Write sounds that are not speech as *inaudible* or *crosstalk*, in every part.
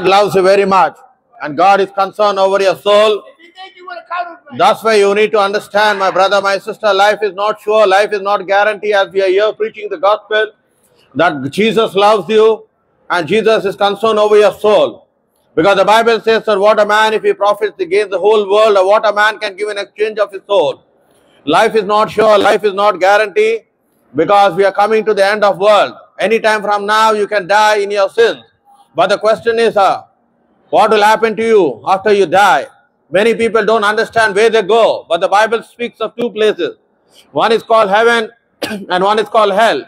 God loves you very much and God is concerned over your soul. That's why you need to understand, my brother, my sister, life is not sure, life is not guaranteed as we are here preaching the gospel that Jesus loves you and Jesus is concerned over your soul. Because the Bible says that what a man if he profits against the whole world, or what a man can give in exchange of his soul. Life is not sure, life is not guaranteed because we are coming to the end of world. Anytime from now you can die in your sins. But the question is, uh, what will happen to you after you die? Many people don't understand where they go, but the Bible speaks of two places. One is called heaven *clears throat* and one is called hell.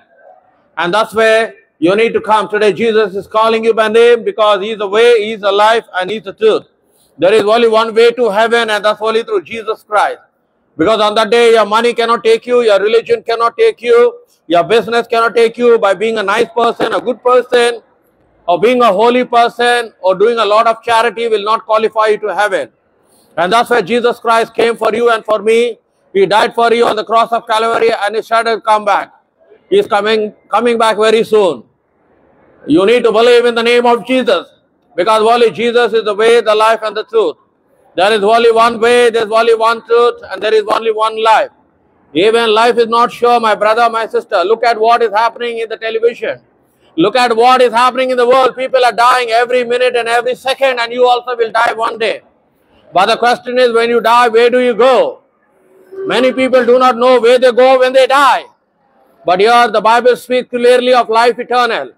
And that's where you need to come. Today, Jesus is calling you by name because He is the way, He is the life, and He is the truth. There is only one way to heaven, and that's only through Jesus Christ. Because on that day, your money cannot take you, your religion cannot take you, your business cannot take you by being a nice person, a good person, or being a holy person, or doing a lot of charity will not qualify you to heaven. And that's why Jesus Christ came for you and for me. He died for you on the cross of Calvary and he said, come back. He is coming, coming back very soon. You need to believe in the name of Jesus because only Jesus is the way, the life, and the truth. There is only one way, there is only one truth, and there is only one life. Even life is not sure, my brother, my sister. Look at what is happening in the television. Look at what is happening in the world. People are dying every minute and every second, and you also will die one day. But the question is, when you die, where do you go? Many people do not know where they go when they die. But here the Bible speaks clearly of life eternal.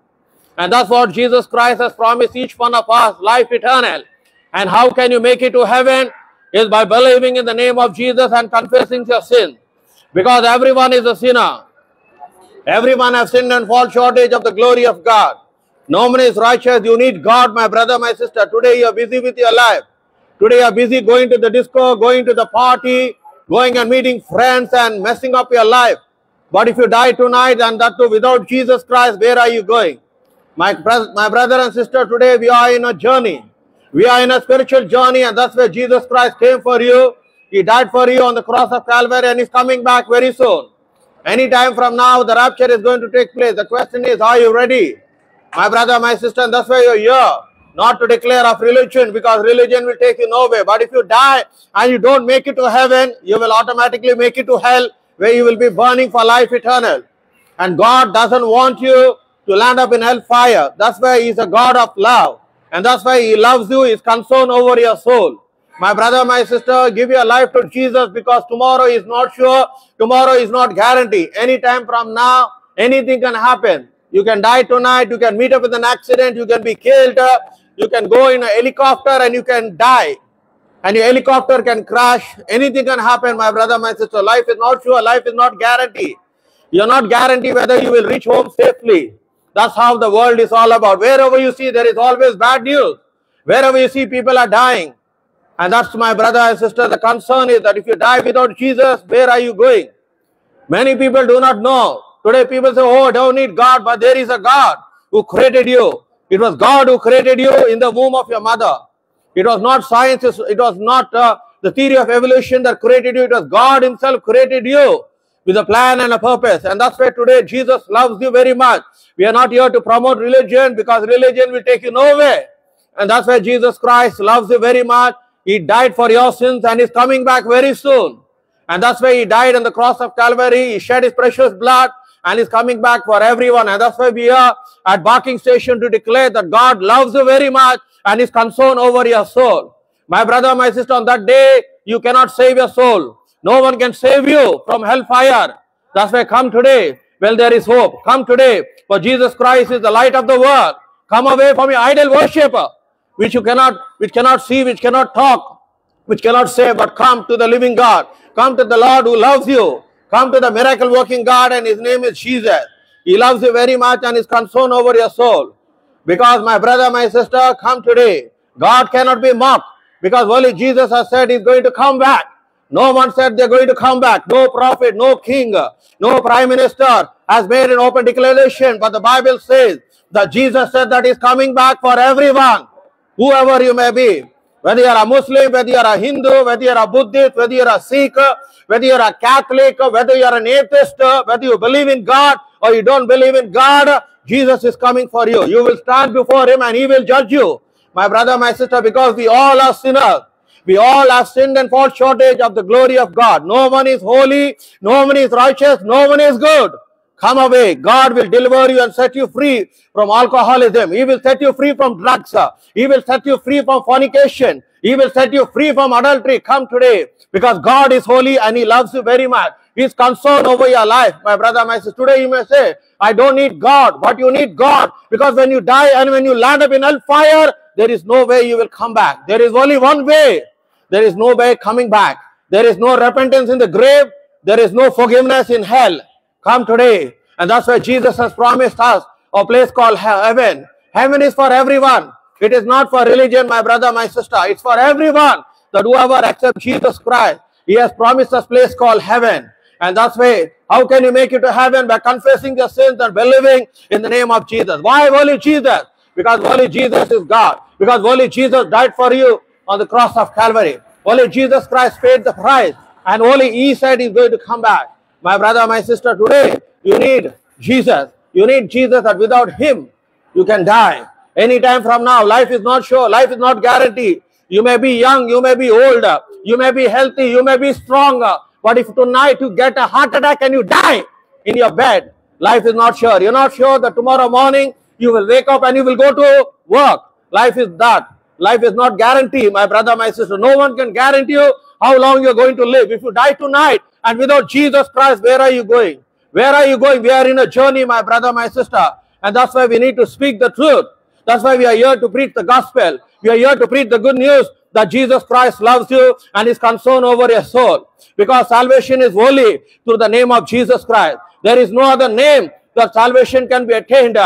And that's what Jesus Christ has promised each one of us, life eternal. And how can you make it to heaven? Is by believing in the name of Jesus and confessing your sin. Because everyone is a sinner. Everyone has sinned and fall shortage of the glory of God. No man is righteous. You need God, my brother, my sister. Today you are busy with your life. Today you are busy going to the disco, going to the party, going and meeting friends and messing up your life. But if you die tonight and that too without Jesus Christ, where are you going? My, my brother and sister, today we are in a journey. We are in a spiritual journey and that's where Jesus Christ came for you. He died for you on the cross of Calvary and he's coming back very soon. Anytime from now, the rapture is going to take place. The question is, are you ready? My brother, my sister, and that's why you're here. Not to declare of religion because religion will take you nowhere. But if you die and you don't make it to heaven, you will automatically make it to hell where you will be burning for life eternal. And God doesn't want you to land up in hellfire. That's why He's a God of love. And that's why He loves you, He's concerned over your soul. My brother, my sister, give your life to Jesus because tomorrow is not sure, tomorrow is not guaranteed. Anytime from now, anything can happen. You can die tonight, you can meet up with an accident, you can be killed, you can go in a helicopter and you can die. And your helicopter can crash, anything can happen, my brother, my sister. Life is not sure, life is not guaranteed. You're not guaranteed whether you will reach home safely. That's how the world is all about. Wherever you see, there is always bad news. Wherever you see, people are dying. And that's my brother and sister. The concern is that if you die without Jesus, where are you going? Many people do not know. Today people say, oh, don't need God, but there is a God who created you. It was God who created you in the womb of your mother. It was not science, it was not uh, the theory of evolution that created you. It was God himself created you with a plan and a purpose. And that's why today Jesus loves you very much. We are not here to promote religion because religion will take you nowhere. And that's why Jesus Christ loves you very much. He died for your sins and is coming back very soon. And that's why he died on the cross of Calvary. He shed his precious blood and is coming back for everyone. And that's why we are at Barking Station to declare that God loves you very much and is concerned over your soul. My brother, my sister, on that day, you cannot save your soul. No one can save you from hellfire. That's why come today. Well, there is hope. Come today. For Jesus Christ is the light of the world. Come away from your idol worshiper which you cannot, which cannot see, which cannot talk, which cannot say, but come to the living God. Come to the Lord who loves you. Come to the miracle working God and his name is Jesus. He loves you very much and is concerned over your soul. Because my brother, my sister, come today. God cannot be mocked because only Jesus has said he's going to come back. No one said they're going to come back. No prophet, no king, no prime minister has made an open declaration. But the Bible says that Jesus said that he's coming back for everyone whoever you may be, whether you are a Muslim, whether you are a Hindu, whether you are a Buddhist, whether you are a Sikh, whether you are a Catholic, whether you are an atheist, whether you believe in God or you don't believe in God, Jesus is coming for you. You will stand before him and he will judge you. My brother, my sister, because we all are sinners. We all have sinned and fall shortage of the glory of God. No one is holy, no one is righteous, no one is good. Come away. God will deliver you and set you free from alcoholism. He will set you free from drugs. He will set you free from fornication. He will set you free from adultery. Come today because God is holy and He loves you very much. He is concerned over your life. My brother, my sister, today you may say, I don't need God, but you need God because when you die and when you land up in hellfire, there is no way you will come back. There is only one way. There is no way coming back. There is no repentance in the grave. There is no forgiveness in hell. Come today. And that's why Jesus has promised us a place called heaven. Heaven is for everyone. It is not for religion, my brother, my sister. It's for everyone that whoever accepts Jesus Christ, He has promised us place called heaven. And that's why, how can you make it to heaven? By confessing your sins and believing in the name of Jesus. Why only Jesus? Because only Jesus is God. Because only Jesus died for you on the cross of Calvary. Only Jesus Christ paid the price. And only He said He's going to come back. My brother, my sister, today you need Jesus. You need Jesus that without Him you can die. Anytime from now, life is not sure, life is not guaranteed. You may be young, you may be older, you may be healthy, you may be stronger. But if tonight you get a heart attack and you die in your bed, life is not sure. You're not sure that tomorrow morning you will wake up and you will go to work. Life is that. Life is not guaranteed, my brother, my sister. No one can guarantee you how long you're going to live. If you die tonight and without Jesus Christ, where are you going? Where are you going? We are in a journey, my brother, my sister. And that's why we need to speak the truth. That's why we are here to preach the gospel. We are here to preach the good news that Jesus Christ loves you and is concerned over your soul. Because salvation is only through the name of Jesus Christ. There is no other name that salvation can be attained.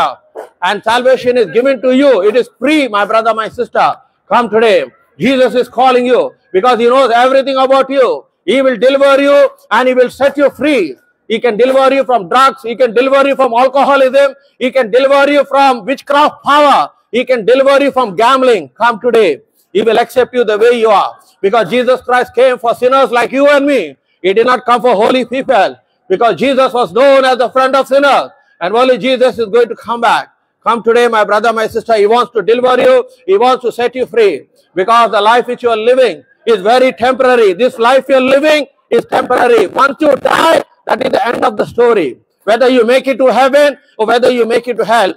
And salvation is given to you. It is free, my brother, my sister. Come today. Jesus is calling you because he knows everything about you. He will deliver you and he will set you free. He can deliver you from drugs. He can deliver you from alcoholism. He can deliver you from witchcraft power. He can deliver you from gambling. Come today. He will accept you the way you are. Because Jesus Christ came for sinners like you and me. He did not come for holy people. Because Jesus was known as the friend of sinners. And only Jesus is going to come back. Come today, my brother, my sister. He wants to deliver you. He wants to set you free. Because the life which you are living is very temporary. This life you are living is temporary. Once you die, that is the end of the story. Whether you make it to heaven or whether you make it to hell.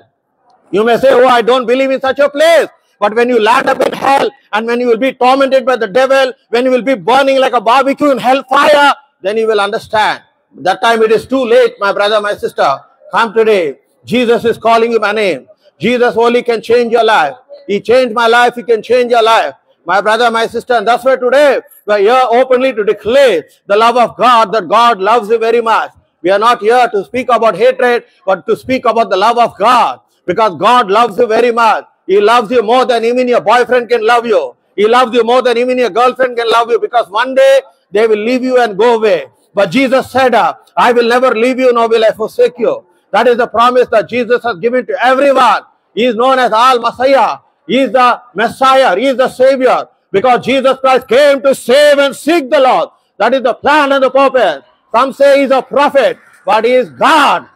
You may say, oh, I don't believe in such a place. But when you land up in hell and when you will be tormented by the devil, when you will be burning like a barbecue in hellfire, then you will understand. That time it is too late, my brother, my sister. Come today. Jesus is calling you by name. Jesus only can change your life. He changed my life. He can change your life. My brother, my sister. And that's why today we are here openly to declare the love of God, that God loves you very much. We are not here to speak about hatred, but to speak about the love of God. Because God loves you very much. He loves you more than even your boyfriend can love you. He loves you more than even your girlfriend can love you because one day they will leave you and go away. But Jesus said, uh, I will never leave you nor will I forsake you. That is the promise that Jesus has given to everyone. He is known as Al Messiah. He is the Messiah. He is the Savior. Because Jesus Christ came to save and seek the Lord. That is the plan and the purpose. Some say he is a prophet, but he is God.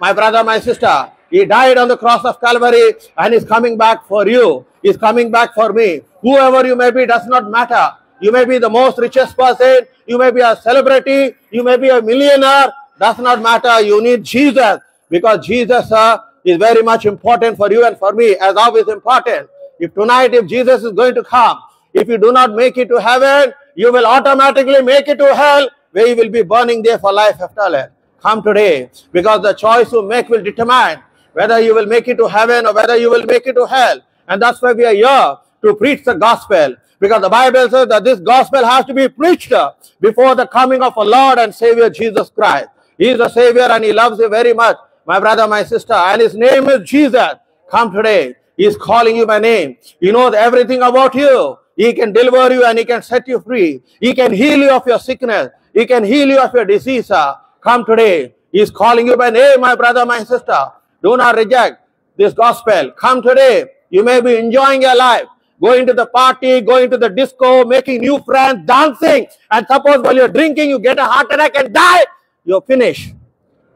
My brother, my sister, he died on the cross of Calvary and is coming back for you. He is coming back for me. Whoever you may be does not matter. You may be the most richest person. You may be a celebrity. You may be a millionaire. Does not matter. You need Jesus because Jesus uh, is very much important for you and for me as always important. If tonight, if Jesus is going to come, if you do not make it to heaven, you will automatically make it to hell where you will be burning there for life after life. Come today because the choice you make will determine whether you will make it to heaven or whether you will make it to hell. And that's why we are here to preach the gospel. Because the Bible says that this gospel has to be preached before the coming of our Lord and Savior Jesus Christ. He is the Savior and He loves you very much, my brother, my sister. And His name is Jesus. Come today. He is calling you by name. He knows everything about you. He can deliver you and He can set you free. He can heal you of your sickness. He can heal you of your disease. Come today. He is calling you by name, my brother, my sister. Do not reject this gospel. Come today. You may be enjoying your life, going to the party, going to the disco, making new friends, dancing. And suppose while you're drinking, you get a heart attack and die. You're finished.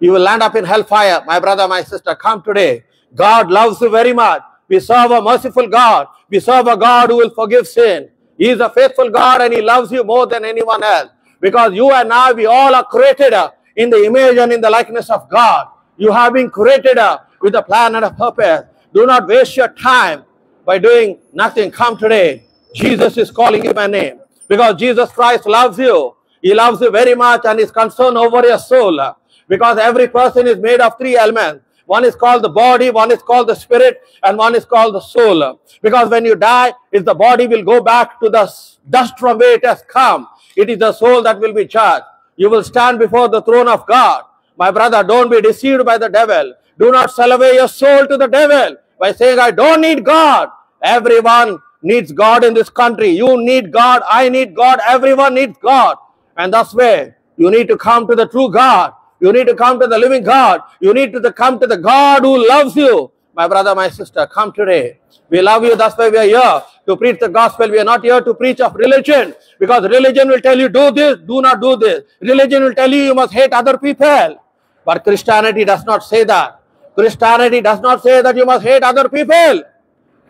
You will land up in hellfire. My brother, my sister, come today. God loves you very much. We serve a merciful God. We serve a God who will forgive sin. He is a faithful God and He loves you more than anyone else. Because you and I, we all are created in the image and in the likeness of God. You have been created with a plan and a purpose. Do not waste your time by doing nothing. Come today. Jesus is calling you by name. Because Jesus Christ loves you. He loves you very much and is concerned over your soul. Because every person is made of three elements. One is called the body, one is called the spirit, and one is called the soul. Because when you die, if the body will go back to the dust from where it has come, it is the soul that will be judged. You will stand before the throne of God. My brother, don't be deceived by the devil. Do not sell away your soul to the devil by saying, I don't need God. Everyone needs God in this country. You need God. I need God. Everyone needs God. And that's where you need to come to the true God. You need to come to the living God. You need to come to the God who loves you. My brother, my sister, come today. We love you. That's why we are here to preach the gospel. We are not here to preach of religion because religion will tell you do this, do not do this. Religion will tell you you must hate other people. But Christianity does not say that. Christianity does not say that you must hate other people.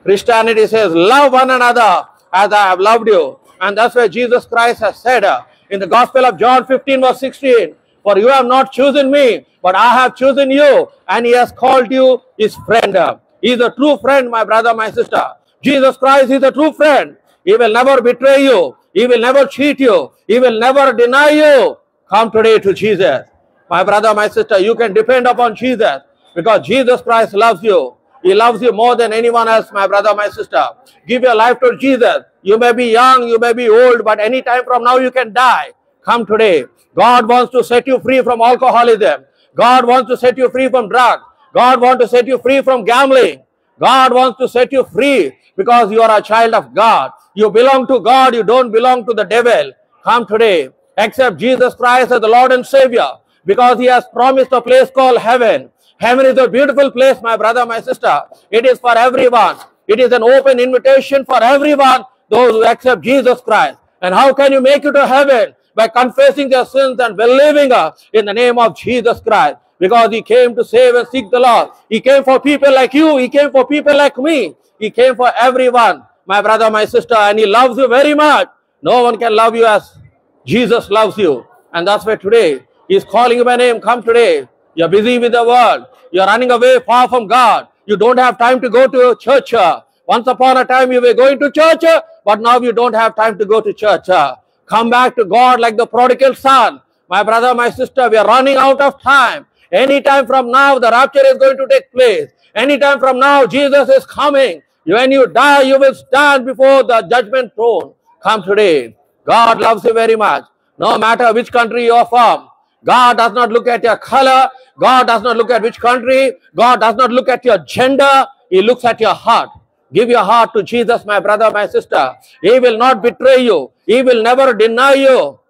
Christianity says, Love one another as I have loved you. And that's why Jesus Christ has said uh, in the Gospel of John 15, verse 16, For you have not chosen me, but I have chosen you, and he has called you his friend. He is a true friend, my brother, my sister. Jesus Christ is a true friend. He will never betray you, he will never cheat you, he will never deny you. Come today to Jesus. My brother, my sister, you can depend upon Jesus because Jesus Christ loves you. He loves you more than anyone else, my brother, my sister. Give your life to Jesus. You may be young, you may be old, but any time from now you can die. Come today. God wants to set you free from alcoholism. God wants to set you free from drugs. God wants to set you free from gambling. God wants to set you free because you are a child of God. You belong to God, you don't belong to the devil. Come today. Accept Jesus Christ as the Lord and Savior because He has promised a place called heaven. Heaven is a beautiful place, my brother, my sister. It is for everyone. It is an open invitation for everyone, those who accept Jesus Christ. And how can you make it to heaven? By confessing their sins and believing in the name of Jesus Christ. Because He came to save and seek the lost. He came for people like you. He came for people like me. He came for everyone, my brother, my sister, and He loves you very much. No one can love you as Jesus loves you. And that's why today He's calling you by name. Come today. You're busy with the world. You're running away far from God. You don't have time to go to church. Once upon a time you were going to church, but now you don't have time to go to church. Come back to God like the prodigal son. My brother, my sister, we are running out of time. Anytime from now, the rapture is going to take place. Anytime from now, Jesus is coming. When you die, you will stand before the judgment throne. Come today. God loves you very much. No matter which country you are from, God does not look at your color. God does not look at which country. God does not look at your gender. He looks at your heart. Give your heart to Jesus, my brother, my sister. He will not betray you. He will never deny you.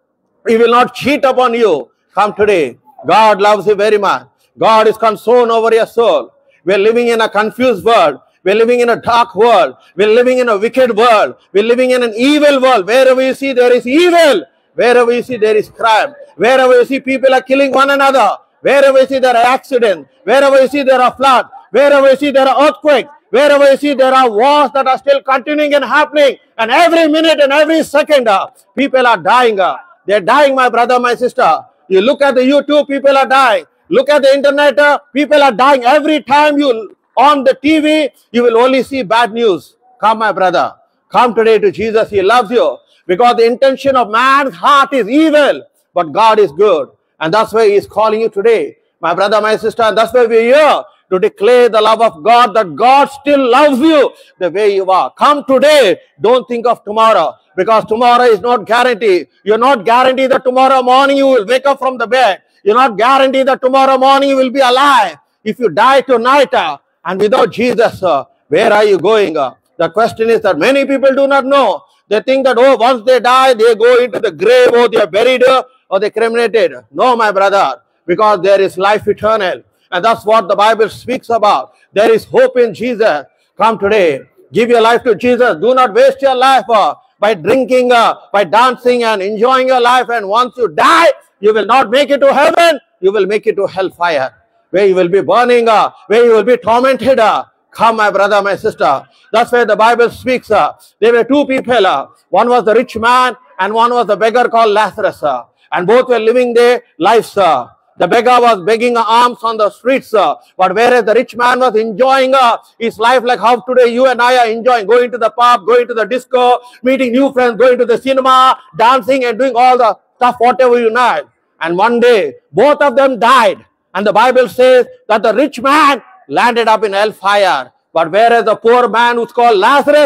He will not cheat upon you. Come today. God loves you very much. God is concerned over your soul. We're living in a confused world. We're living in a dark world. We're living in a wicked world. We're living in an evil world. Wherever you see there is evil. Wherever you see there is crime. Wherever you see people are killing one another. Wherever you see there are accidents. Wherever you see there are floods. Wherever you see there are earthquakes. Wherever you see there are wars that are still continuing and happening. And every minute and every second, uh, people are dying. uh, they're dying, my brother, my sister. You look at the YouTube, people are dying. Look at the internet, uh, people are dying. Every time you on the TV, you will only see bad news. Come, my brother. Come today to Jesus. He loves you. Because the intention of man's heart is evil, but God is good. And that's why He is calling you today. My brother, my sister, that's why we're here to declare the love of God, that God still loves you the way you are. Come today. Don't think of tomorrow because tomorrow is not guaranteed. You're not guaranteed that tomorrow morning you will wake up from the bed. You're not guaranteed that tomorrow morning you will be alive. If you die tonight uh, and without Jesus, uh, where are you going? Uh, the question is that many people do not know. They think that, oh, once they die, they go into the grave or they are buried uh, or they cremated. No, my brother, because there is life eternal. And that's what the Bible speaks about. There is hope in Jesus. Come today. Give your life to Jesus. Do not waste your life uh, by drinking, uh, by dancing and enjoying your life. And once you die, you will not make it to heaven. You will make it to hellfire, where you will be burning, uh, where you will be tormented. uh. Come, my brother, my sister. That's where the Bible speaks. Uh, there were two people. Uh, one was the rich man and one was the beggar called Lazarus. And both were living their lives. The beggar was begging alms on the streets, but whereas the rich man was enjoying uh, his life like how today you and I are enjoying, going to the pub, going to the disco, meeting new friends, going to the cinema, dancing and doing all the stuff, whatever you need. And one day, both of them died. And the Bible says that the rich man landed up in hellfire. But whereas the poor man who's called Lazarus